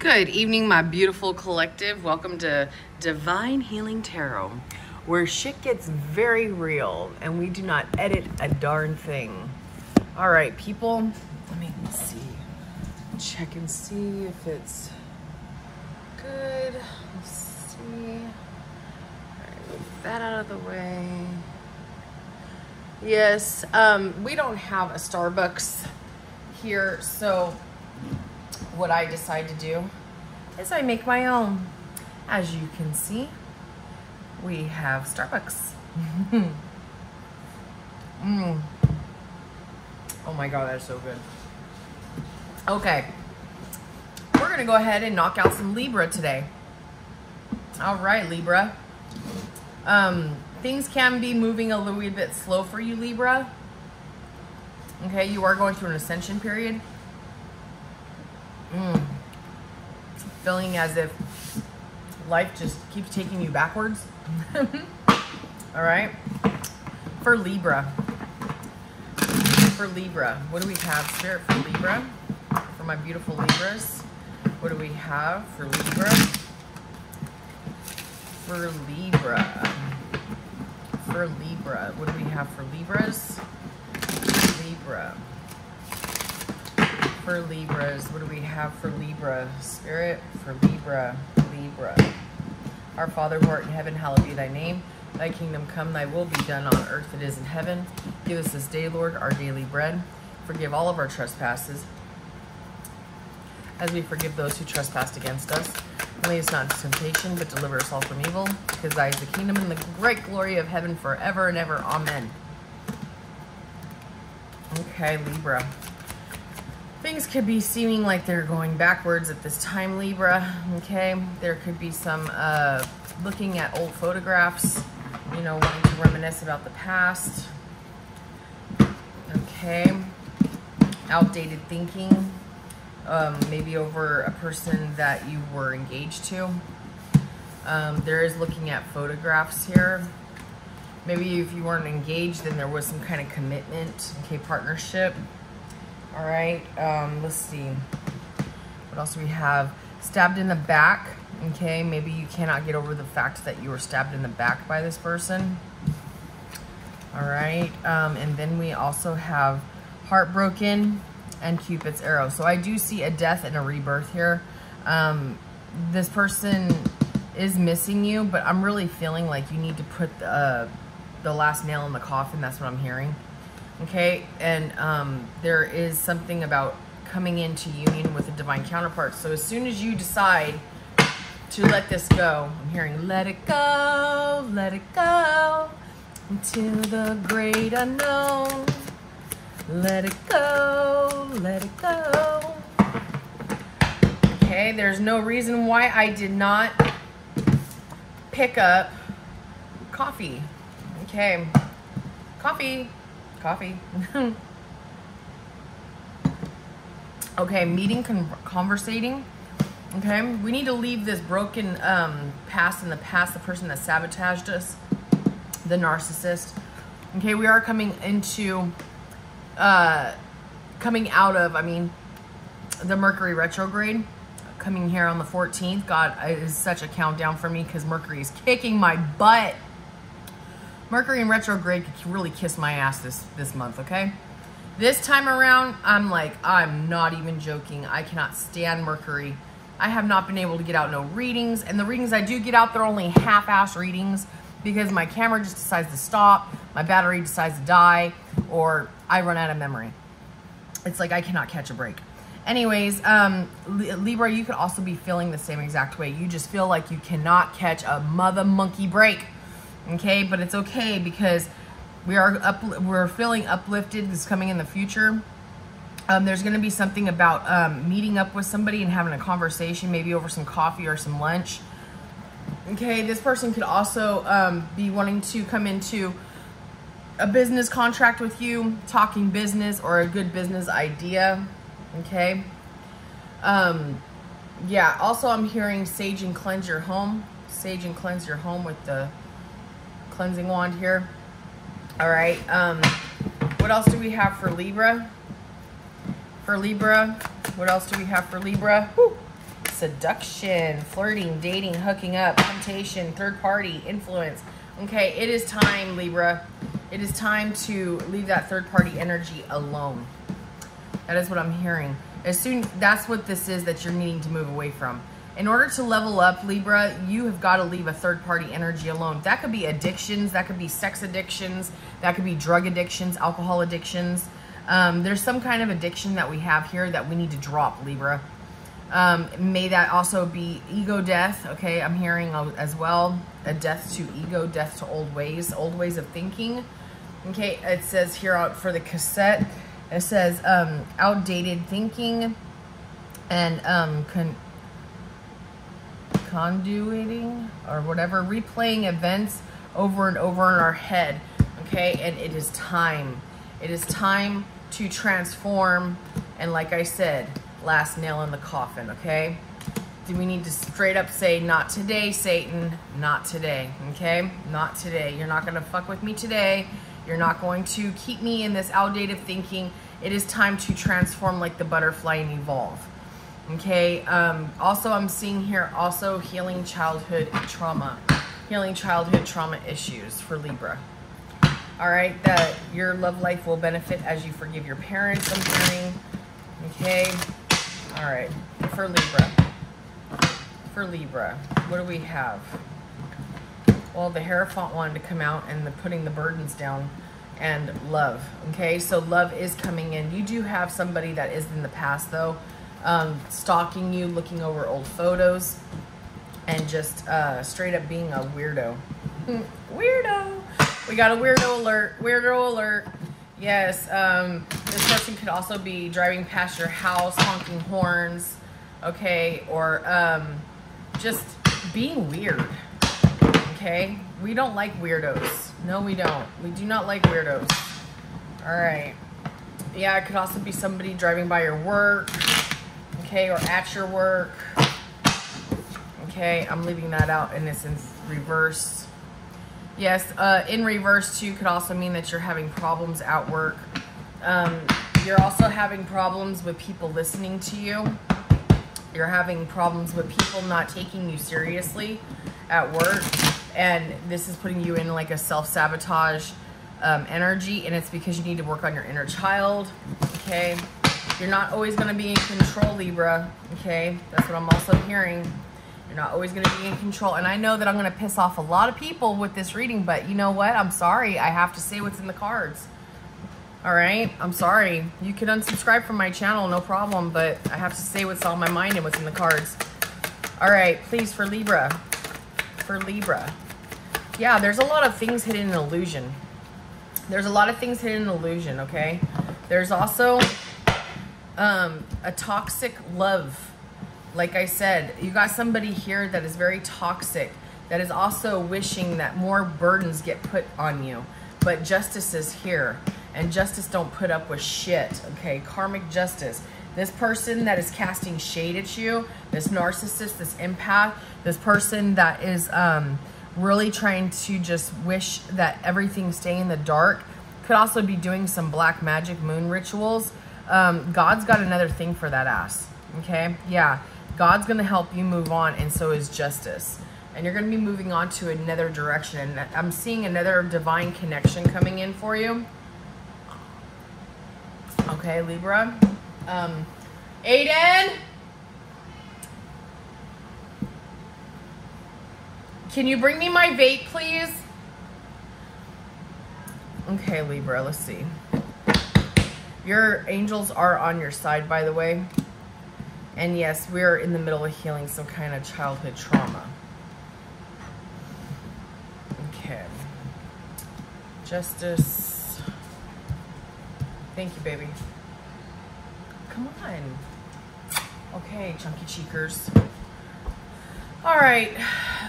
Good evening, my beautiful collective. Welcome to Divine Healing Tarot. where shit gets very real and we do not edit a darn thing. All right, people, let me see. Check and see if it's good. Let's see. All right, move that out of the way. Yes, um, we don't have a Starbucks here, so what I decide to do is I make my own. As you can see, we have Starbucks. mm. Oh my god, that's so good. Okay, we're gonna go ahead and knock out some Libra today. All right, Libra. Um, things can be moving a little bit slow for you, Libra. Okay, you are going through an ascension period. Mm. Feeling as if life just keeps taking you backwards. All right. For Libra. For Libra. What do we have, Spirit, for Libra? For my beautiful Libras. What do we have for Libra? For Libra. For Libra. What do we have for Libras? Libra. For Libras. What do we have for Libra? Spirit, for Libra. Libra. Our Father who art in heaven, hallowed be thy name. Thy kingdom come, thy will be done on earth it is in heaven. Give us this day, Lord, our daily bread. Forgive all of our trespasses, as we forgive those who trespass against us. Lead us not into temptation, but deliver us all from evil. Because thy is the kingdom and the great glory of heaven forever and ever. Amen. Okay, Libra. Things could be seeming like they're going backwards at this time, Libra. Okay, there could be some uh, looking at old photographs, you know, wanting to reminisce about the past. Okay, outdated thinking, um, maybe over a person that you were engaged to. Um, there is looking at photographs here. Maybe if you weren't engaged, then there was some kind of commitment, okay, partnership. All right, um, let's see. What else do we have? Stabbed in the back. Okay, maybe you cannot get over the fact that you were stabbed in the back by this person. All right, um, and then we also have heartbroken and Cupid's arrow. So I do see a death and a rebirth here. Um, this person is missing you, but I'm really feeling like you need to put the, uh, the last nail in the coffin. That's what I'm hearing okay and um, there is something about coming into union with a divine counterpart. So as soon as you decide to let this go i'm hearing let it go let it go into the great unknown. Let it go let it go. Okay there's no reason why i did not pick up coffee. Okay coffee coffee. okay, meeting, con conversating. Okay, we need to leave this broken um, past in the past, the person that sabotaged us, the narcissist. Okay, we are coming into, uh, coming out of, I mean, the Mercury retrograde coming here on the 14th. God, it is such a countdown for me because Mercury is kicking my butt. Mercury in retrograde could really kiss my ass this, this month, okay? This time around, I'm like, I'm not even joking. I cannot stand Mercury. I have not been able to get out no readings. And the readings I do get out, they're only half-ass readings because my camera just decides to stop, my battery decides to die, or I run out of memory. It's like I cannot catch a break. Anyways, um, Libra, you could also be feeling the same exact way. You just feel like you cannot catch a mother monkey break okay? But it's okay because we are up we're feeling uplifted this coming in the future. Um, there's going to be something about um, meeting up with somebody and having a conversation maybe over some coffee or some lunch. Okay this person could also um, be wanting to come into a business contract with you talking business or a good business idea okay? Um yeah also i'm hearing sage and cleanse your home sage and cleanse your home with the cleansing wand here. All right. Um, what else do we have for Libra? For Libra, what else do we have for Libra? Woo. seduction, flirting, dating, hooking up, temptation, third party, influence. Okay, it is time, Libra. It is time to leave that third party energy alone. That is what I'm hearing. As soon that's what this is that you're needing to move away from. In order to level up, Libra, you have got to leave a third party energy alone. That could be addictions, that could be sex addictions, that could be drug addictions, alcohol addictions. Um, there's some kind of addiction that we have here that we need to drop, Libra. Um, may that also be ego death. Okay, I'm hearing as well a death to ego, death to old ways, old ways of thinking. Okay, it says here out for the cassette, it says um, outdated thinking and um, con conduiting or whatever, replaying events over and over in our head. Okay, and it is time. It is time to transform. And like I said, last nail in the coffin, okay? Do we need to straight up say, not today, Satan, not today, okay? Not today. You're not gonna fuck with me today. You're not going to keep me in this outdated thinking. It is time to transform like the butterfly and evolve. Okay, um, also I'm seeing here also healing childhood trauma, healing childhood trauma issues for Libra. All right, that your love life will benefit as you forgive your parents, I'm hearing. Okay, all right, for Libra. For Libra, what do we have? Well, the Hierophant wanted to come out and the putting the burdens down and love. Okay, so love is coming in. You do have somebody that is in the past though, um, stalking you, looking over old photos, and just uh, straight up being a weirdo. weirdo. We got a weirdo alert. Weirdo alert. Yes, um, this person could also be driving past your house, honking horns, okay, or um, just being weird, okay? We don't like weirdos. No, we don't. We do not like weirdos. All right. Yeah, it could also be somebody driving by your work, okay, or at your work. Okay, I'm leaving that out and it's in reverse. Yes, uh, in reverse too could also mean that you're having problems at work. Um, you're also having problems with people listening to you. You're having problems with people not taking you seriously at work. And this is putting you in like a self-sabotage um, energy. And it's because you need to work on your inner child. Okay. You're not always going to be in control, Libra. Okay. That's what I'm also hearing. You're not always going to be in control. And I know that I'm going to piss off a lot of people with this reading, but you know what? I'm sorry. I have to say what's in the cards. All right? I'm sorry. You can unsubscribe from my channel, no problem, but I have to say what's on my mind and what's in the cards. All right, please, for Libra. For Libra. Yeah, there's a lot of things hidden in illusion. There's a lot of things hidden in illusion, okay? There's also um, a toxic love like I said, you got somebody here that is very toxic, that is also wishing that more burdens get put on you. But justice is here, and justice don't put up with shit, okay? Karmic justice. This person that is casting shade at you, this narcissist, this empath, this person that is um, really trying to just wish that everything stay in the dark, could also be doing some black magic moon rituals. Um, God's got another thing for that ass, okay? Yeah. God's going to help you move on, and so is justice. And you're going to be moving on to another direction. And I'm seeing another divine connection coming in for you. Okay, Libra. Um, Aiden? Can you bring me my vape, please? Okay, Libra, let's see. Your angels are on your side, by the way. And yes, we're in the middle of healing some kind of childhood trauma. Okay. Justice. Thank you, baby. Come on. Okay, chunky cheekers. All right.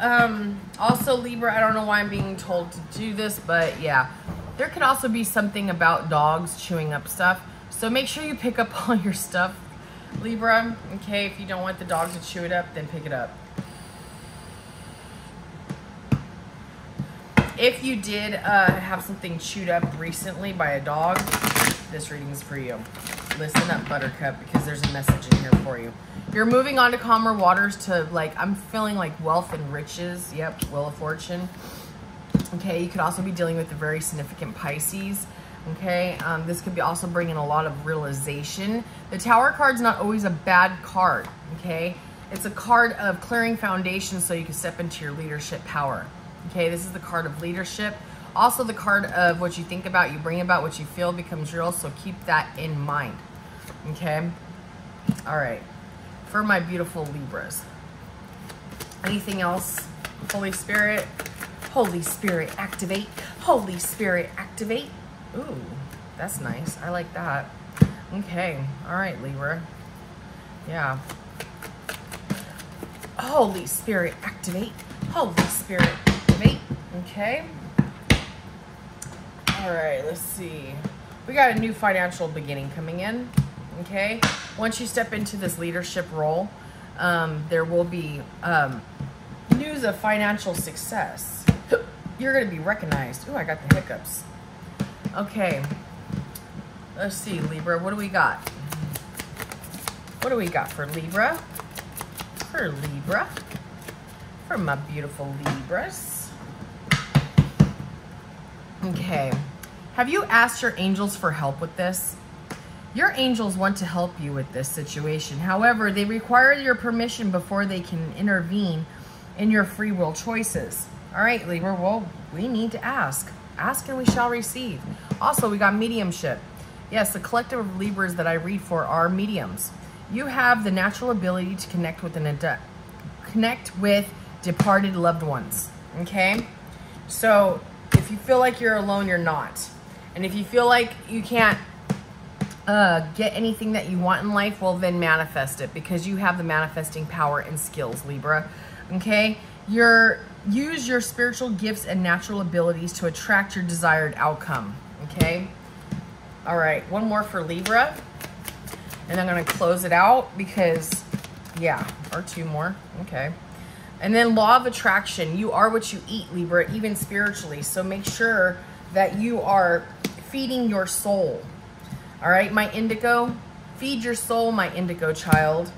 Um, also, Libra, I don't know why I'm being told to do this, but yeah. There could also be something about dogs chewing up stuff. So make sure you pick up all your stuff Libra, okay, if you don't want the dog to chew it up, then pick it up. If you did uh, have something chewed up recently by a dog, this reading is for you. Listen up, Buttercup, because there's a message in here for you. You're moving on to calmer waters to like, I'm feeling like wealth and riches. Yep, Wheel of Fortune. Okay, you could also be dealing with a very significant Pisces. Okay, um, this could be also bringing a lot of realization. The Tower card's not always a bad card. Okay, it's a card of clearing foundation so you can step into your leadership power. Okay, this is the card of leadership. Also the card of what you think about, you bring about, what you feel becomes real. So keep that in mind. Okay, all right. For my beautiful Libras. Anything else? Holy Spirit. Holy Spirit, activate. Holy Spirit, activate. Ooh, that's nice. I like that. Okay. All right, Libra. Yeah. Holy Spirit, activate. Holy Spirit, activate. Okay. All right, let's see. We got a new financial beginning coming in. Okay. Once you step into this leadership role, um, there will be um, news of financial success. You're going to be recognized. Ooh, I got the hiccups. Okay. Let's see, Libra. What do we got? What do we got for Libra? For Libra. For my beautiful Libras. Okay. Have you asked your angels for help with this? Your angels want to help you with this situation. However, they require your permission before they can intervene in your free will choices. All right, Libra, well, we need to ask. Ask and we shall receive. Also, we got mediumship. Yes, the collective of Libras that I read for are mediums. You have the natural ability to connect with an connect with departed loved ones. Okay? So, if you feel like you're alone, you're not. And if you feel like you can't uh, get anything that you want in life, well, then manifest it because you have the manifesting power and skills, Libra. Okay? Your use your spiritual gifts and natural abilities to attract your desired outcome. Okay? All right, one more for Libra. And I'm going to close it out because, yeah, or two more. Okay. And then law of attraction. You are what you eat, Libra, even spiritually. So make sure that you are feeding your soul. All right, my indigo, feed your soul, my indigo child.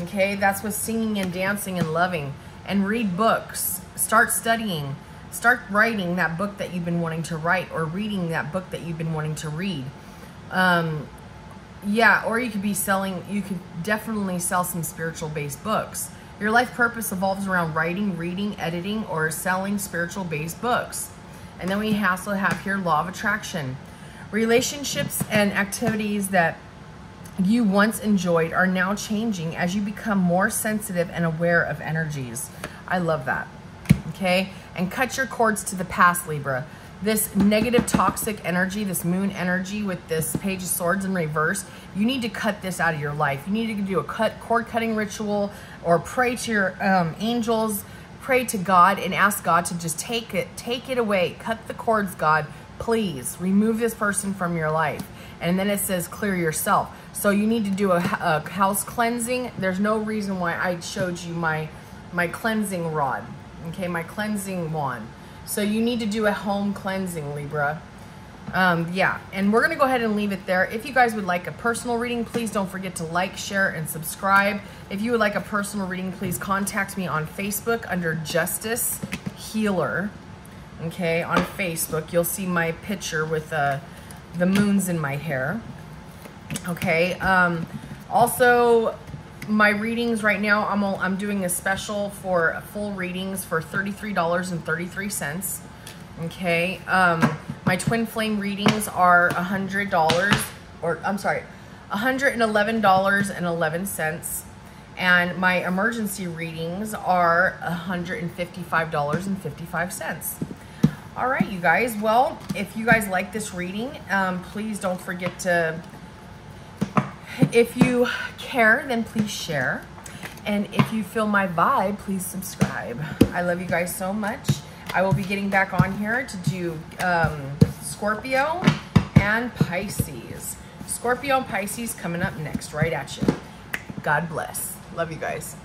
Okay, that's with singing and dancing and loving. And read books. Start studying. Start writing that book that you've been wanting to write or reading that book that you've been wanting to read. Um, yeah, or you could be selling, you could definitely sell some spiritual based books. Your life purpose evolves around writing, reading, editing, or selling spiritual based books. And then we also have here law of attraction. Relationships and activities that you once enjoyed are now changing as you become more sensitive and aware of energies. I love that. Okay? And cut your cords to the past, Libra. This negative toxic energy, this moon energy with this page of swords in reverse, you need to cut this out of your life. You need to do a cut cord cutting ritual or pray to your um, angels, pray to God and ask God to just take it, take it away. Cut the cords, God. Please remove this person from your life. And then it says clear yourself. So you need to do a, a house cleansing. There's no reason why I showed you my my cleansing rod. Okay, my cleansing wand. So you need to do a home cleansing, Libra. Um, yeah, and we're going to go ahead and leave it there. If you guys would like a personal reading, please don't forget to like, share, and subscribe. If you would like a personal reading, please contact me on Facebook under Justice Healer. Okay, on Facebook, you'll see my picture with uh, the moons in my hair. Okay, um, also, my readings right now, I'm, I'm doing a special for full readings for $33.33. Okay. Um, my twin flame readings are $100 or I'm sorry, $111.11. And my emergency readings are $155.55. All right, you guys. Well, if you guys like this reading, um, please don't forget to if you care, then please share. And if you feel my vibe, please subscribe. I love you guys so much. I will be getting back on here to do um, Scorpio and Pisces. Scorpio and Pisces coming up next, right at you. God bless. Love you guys.